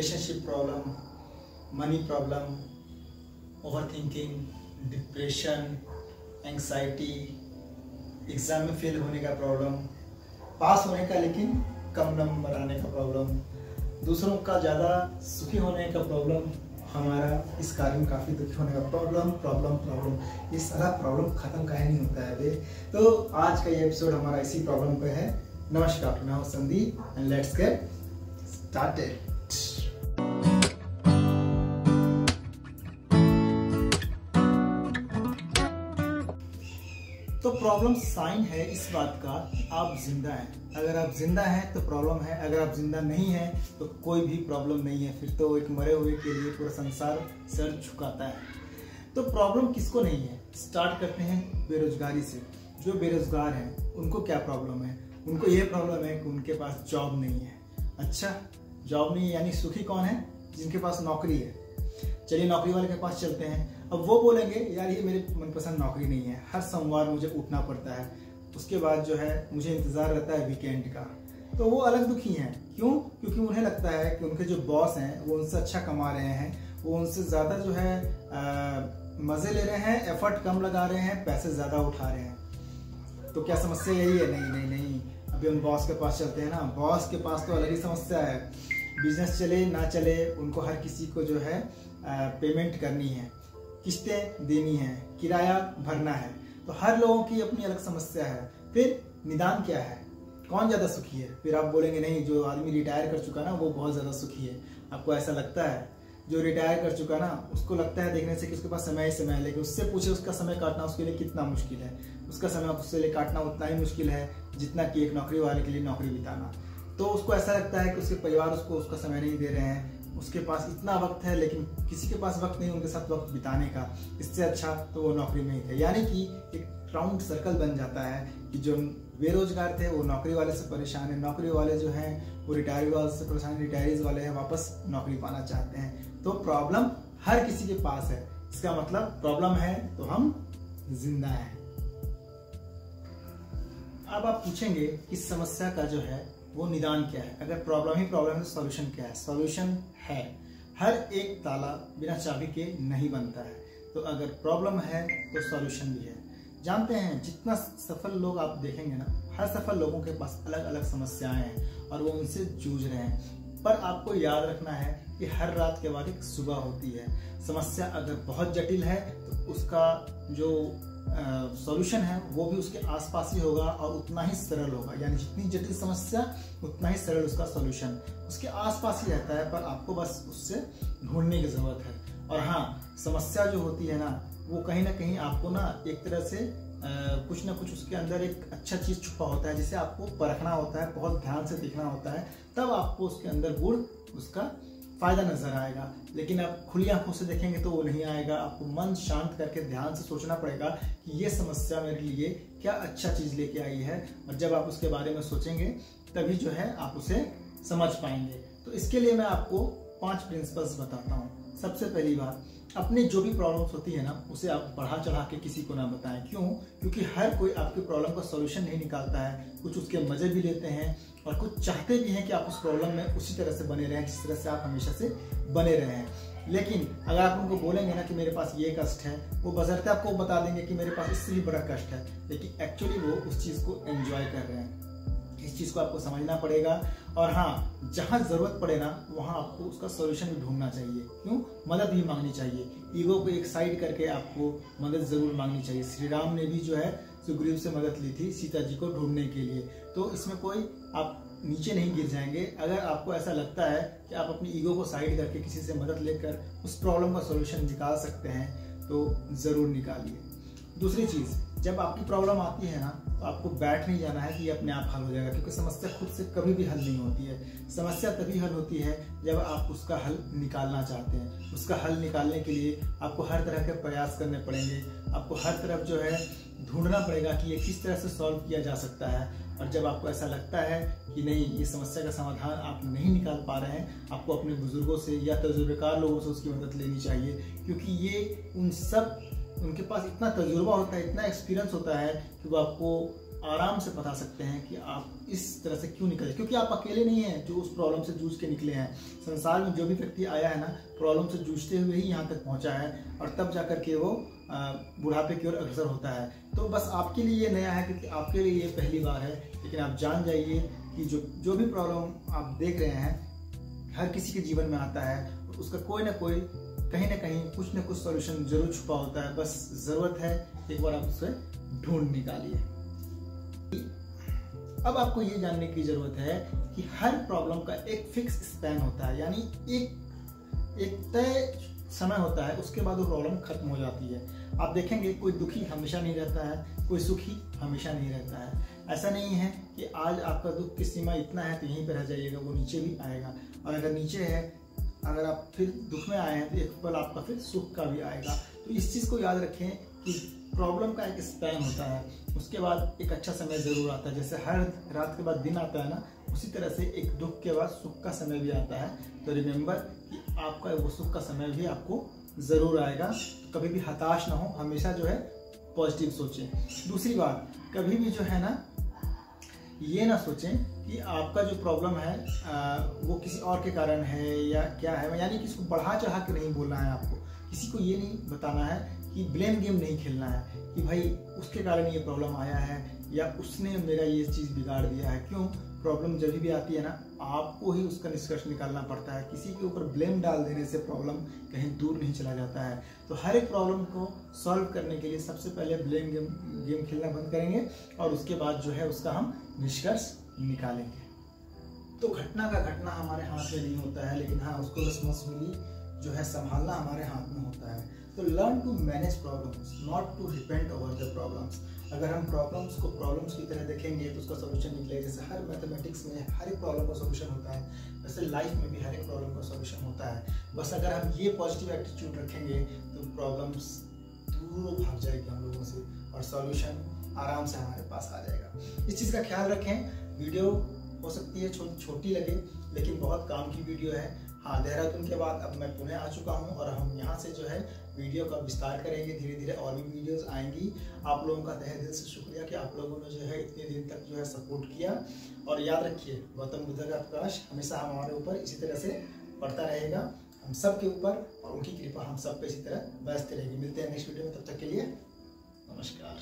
Relationship problem money problem over thinking depression anxiety exam में fail होने का problem पास होने का लेकिन कम नंबर आने का प्रॉब्लम दूसरों का ज़्यादा सुखी होने का प्रॉब्लम हमारा इस कार्य में काफ़ी दुखी होने का प्रॉब्लम प्रॉब्लम प्रॉब्लम ये सारा प्रॉब्लम खत्म का नहीं होता है बे तो आज का ये एपिसोड हमारा इसी प्रॉब्लम पे है। नमस्कार, मैं हूँ Sandeep and let's get started तो प्रॉब्लम साइन है इस बात का कि आप ज़िंदा हैं। अगर आप ज़िंदा हैं तो प्रॉब्लम है। अगर आप ज़िंदा नहीं हैं तो कोई भी प्रॉब्लम नहीं है। फिर तो एक मरे हुए के लिए पूरा संसार सर झुकाता है। तो प्रॉब्लम किसको नहीं है? स्टार्ट करते हैं बेरोजगारी से। जो बेरोजगार हैं, उनको क्या प्रॉब्लम है? उनको ये प्रॉब्लम है कि उनके पास जॉब नहीं है। अच्छा जॉब नहीं यानी सुखी कौन है? जिनके पास नौकरी है। चलिए नौकरी वाले के पास चलते हैं। अब वो बोलेंगे, यार, ये मेरी मनपसंद नौकरी नहीं है। हर सोमवार मुझे उठना पड़ता है। उसके बाद जो है, मुझे इंतज़ार रहता है वीकेंड का। तो वो अलग दुखी हैं। क्यों? क्योंकि उन्हें लगता है कि उनके जो बॉस हैं, वो उनसे अच्छा कमा रहे हैं। वो उनसे ज़्यादा जो है मज़े ले रहे हैं, एफर्ट कम लगा रहे हैं, पैसे ज़्यादा उठा रहे हैं। तो क्या समस्या यही है? नहीं नहीं नहीं। अभी हम बॉस के पास चलते हैं ना। बॉस के पास तो अलग ही समस्या है। बिज़नेस चले, ना चले, उनको हर किसी को जो है पेमेंट करनी है। किस्तें देनी है, किराया भरना है। तो हर लोगों की अपनी अलग समस्या है। फिर निदान क्या है? कौन ज़्यादा सुखी है? फिर आप बोलेंगे, नहीं, जो आदमी रिटायर कर चुका ना, वो बहुत ज़्यादा सुखी है। आपको ऐसा लगता है? जो रिटायर कर चुका ना, उसको लगता है देखने से कि उसके पास समय ही समय है, लेकिन उससे पूछे उसका समय काटना उसके लिए कितना मुश्किल है? उसका समय उससे लिए काटना उतना ही मुश्किल है, जितना कि एक नौकरी वाले के लिए नौकरी बिताना। तो उसको ऐसा लगता है कि उसके परिवार उसको उसका समय नहीं दे रहे हैं उसके पास इतना वक्त है, लेकिन किसी के पास वक्त नहीं, उनके साथ वक्त बिताने का। इससे अच्छा तो वो नौकरी में ही थे। यानी कि एक राउंड सर्कल बन जाता है कि जो बेरोजगार थे, वो नौकरी वाले से परेशान है। नौकरी वाले जो हैं, वो रिटायरी वाले से परेशान रिटायरीज वाले हैं, वापस नौकरी पाना चाहते हैं। तो प्रॉब्लम हर किसी के पास है। इसका मतलब प्रॉब्लम है तो हम ज़िंदा हैं। अब आप पूछेंगे इस समस्या का जो है वो निदान क्या है? अगर प्रॉब्लम ही प्रॉब्लम है तो सॉल्यूशन क्या है? सॉल्यूशन है। हर एक ताला बिना चाबी के नहीं बनता है। तो अगर प्रॉब्लम है तो सॉल्यूशन भी है। जानते हैं, जितना सफल लोग आप देखेंगे ना, हर सफल लोगों के पास अलग अलग समस्याएँ हैं और वो उनसे जूझ रहे हैं। पर आपको याद रखना है कि हर रात के बाद एक सुबह होती है। समस्या अगर बहुत जटिल है तो उसका जो सॉल्यूशन है वो भी उसके आसपास ही होगा और उतना ही सरल होगा। यानी जितनी जटिल समस्या उतना ही सरल उसका सॉल्यूशन उसके आसपास ही रहता है पर आपको बस उससे ढूँढने की ज़रूरत है। और हाँ समस्या जो होती है ना वो कहीं ना कहीं आपको ना एक तरह से आ, कुछ ना कुछ उसके अंदर एक अच्छा चीज़ छुपा होता है जिसे आपको परखना होता है बहुत ध्यान से देखना होता है तब आपको उसके अंदर गुड़ उसका फ़ायदा नज़र आएगा। लेकिन आप खुली आँखों से देखेंगे तो वो नहीं आएगा। आपको मन शांत करके ध्यान से सोचना पड़ेगा कि ये समस्या मेरे लिए क्या अच्छा चीज़ लेके आई है। और जब आप उसके बारे में सोचेंगे, तभी जो है आप उसे समझ पाएँगे। तो इसके लिए मैं आपको पाँच प्रिंसिपल्स बताता हूँ। सबसे पहली बात, अपनी जो भी प्रॉब्लम्स होती है ना, उसे आप बढ़ा चढ़ा के किसी को ना बताएँ। क्यों? क्योंकि हर कोई आपकी प्रॉब्लम का सॉल्यूशन नहीं निकालता है। कुछ उसके मज़े भी लेते हैं और कुछ चाहते भी हैं कि आप उस प्रॉब्लम में उसी तरह से बने रहें, जिस तरह से आप हमेशा से बने रहे हैं। लेकिन अगर आप उनको बोलेंगे ना कि मेरे पास ये कष्ट है, वो बजरते आपको बता देंगे कि मेरे पास इससे भी बड़ा कष्ट है, लेकिन एक्चुअली वो उस चीज़ को एंजॉय कर रहे हैं। इस चीज़ को आपको समझना पड़ेगा। और हाँ जहाँ ज़रूरत पड़े ना, वहाँ आपको उसका सोल्यूशन भी ढूंढना चाहिए। क्यों? मदद भी मांगनी चाहिए। ईगो को एक साइड करके आपको मदद ज़रूर मांगनी चाहिए। श्री राम ने भी जो है, सुग्रीव से मदद ली थी सीता जी को ढूँढने के लिए। तो इसमें कोई आप नीचे नहीं गिर जाएँगे। अगर आपको ऐसा लगता है कि आप अपनी ईगो को साइड करके किसी से मदद लेकर उस प्रॉब्लम का सोल्यूशन निकाल सकते हैं तो ज़रूर निकालिए। दूसरी चीज़, जब आपकी प्रॉब्लम आती है ना तो आपको बैठ नहीं जाना है कि ये अपने आप हल हो जाएगा, क्योंकि समस्या खुद से कभी भी हल नहीं होती है। समस्या तभी हल होती है जब आप उसका हल निकालना चाहते हैं। उसका हल निकालने के लिए आपको हर तरह के प्रयास करने पड़ेंगे। आपको हर तरफ़ जो है ढूंढना पड़ेगा कि ये किस तरह से सॉल्व किया जा सकता है। और जब आपको ऐसा लगता है कि नहीं, ये समस्या का समाधान आप नहीं निकाल पा रहे हैं, आपको अपने बुज़ुर्गों से या तजुर्बेकार लोगों से उसकी मदद लेनी चाहिए, क्योंकि ये उन सब उनके पास इतना तजुर्बा होता है, इतना एक्सपीरियंस होता है कि वो आपको आराम से बता सकते हैं कि आप इस तरह से क्यों निकले। क्योंकि आप अकेले नहीं हैं जो उस प्रॉब्लम से जूझ के निकले हैं। संसार में जो भी व्यक्ति आया है ना प्रॉब्लम से जूझते हुए ही यहाँ तक पहुँचा है और तब जा के वो बुढ़ापे की ओर अग्रसर होता है। तो बस आपके लिए ये नया है क्योंकि आपके लिए ये पहली बार है। लेकिन आप जान जाइए कि जो जो भी प्रॉब्लम आप देख रहे हैं, हर किसी के जीवन में आता है। उसका कोई ना कोई, कहीं ना कहीं कुछ ना कुछ सॉल्यूशन ज़रूर छुपा होता है। बस ज़रूरत है एक बार आप उसे ढूंढ निकालिए। अब आपको ये जानने की ज़रूरत है कि हर प्रॉब्लम का एक फिक्स स्पैन होता है, यानी एक एक तय समय होता है, उसके बाद वो प्रॉब्लम खत्म हो जाती है। आप देखेंगे कोई दुखी हमेशा नहीं रहता है, कोई सुखी हमेशा नहीं रहता है। ऐसा नहीं है कि आज आपका दुख की सीमा इतना है तो यहीं पर रह जाइएगा, वो नीचे भी आएगा। और अगर नीचे है अगर आप फिर दुख में आए हैं तो एक पल आपका फिर सुख का भी आएगा। तो इस चीज़ को याद रखें कि प्रॉब्लम का एक स्पैन होता है। उसके बाद एक अच्छा समय ज़रूर आता है। जैसे हर रात के बाद दिन आता है ना उसी तरह से एक दुख के बाद सुख का समय भी आता है। तो रिमेंबर कि आपका वो सुख का समय भी आपको ज़रूर आएगा। तो कभी भी हताश ना हो हमेशा जो है पॉजिटिव सोचें। दूसरी बात कभी भी जो है ना ये ना सोचें कि आपका जो प्रॉब्लम है आ, किसी और के कारण है या क्या है? यानी कि इसको बढ़ा चढ़ा के नहीं बोलना है आपको। किसी को ये नहीं बताना है कि ब्लेम गेम नहीं खेलना है, कि भाई उसके कारण ये प्रॉब्लम आया है या उसने मेरा ये चीज़ बिगाड़ दिया है। क्यों? प्रॉब्लम जब भी आती है ना, आपको ही उसका निष्कर्ष निकालना पड़ता है। किसी के ऊपर ब्लेम डाल देने से प्रॉब्लम कहीं दूर नहीं चला जाता है। तो हर एक प्रॉब्लम को सॉल्व करने के लिए सबसे पहले ब्लेम गेम गेम खेलना बंद करेंगे और उसके बाद जो है उसका हम निष्कर्ष निकालेंगे। तो घटना का घटना हमारे हाथ में नहीं होता है, लेकिन हाँ उसको रिस्पॉन्सिबिली जो है संभालना हमारे हाथ में होता है। तो learn to manage problems not to depend over the problems अगर हम प्रॉब्लम्स को प्रॉब्लम्स की तरह देखेंगे तो उसका सोल्यूशन निकलेगा जैसे हर मैथमेटिक्स में हर एक प्रॉब्लम का सोल्यूशन होता है, वैसे लाइफ में भी हर एक प्रॉब्लम का सोल्यूशन होता है। बस अगर हम ये पॉजिटिव एटीट्यूड रखेंगे तो प्रॉब्लम्स दूर भाग जाएगी हम लोगों से, और सॉल्यूशन आराम से हमारे पास आ जाएगा। इस चीज़ का ख्याल रखें वीडियो हो सकती है छो, छोटी लगे लेकिन बहुत काम की वीडियो है। हाँ देहरादून के बाद अब मैं पुणे आ चुका हूँ और हम यहाँ से जो है वीडियो का विस्तार करेंगे धीरे धीरे और भी वीडियोस आएँगी। आप लोगों का तहे दिल से शुक्रिया कि आप लोगों ने जो है इतने दिन तक जो है सपोर्ट किया। और याद रखिए गौतम बुद्ध का प्रकाश हमेशा हमारे ऊपर इसी तरह से पड़ता रहेगा। हम सब के ऊपर और उनकी कृपा हम सब पे इसी तरह बरसते रहेगी। मिलते हैं नेक्स्ट वीडियो में तब तक के लिए नमस्कार।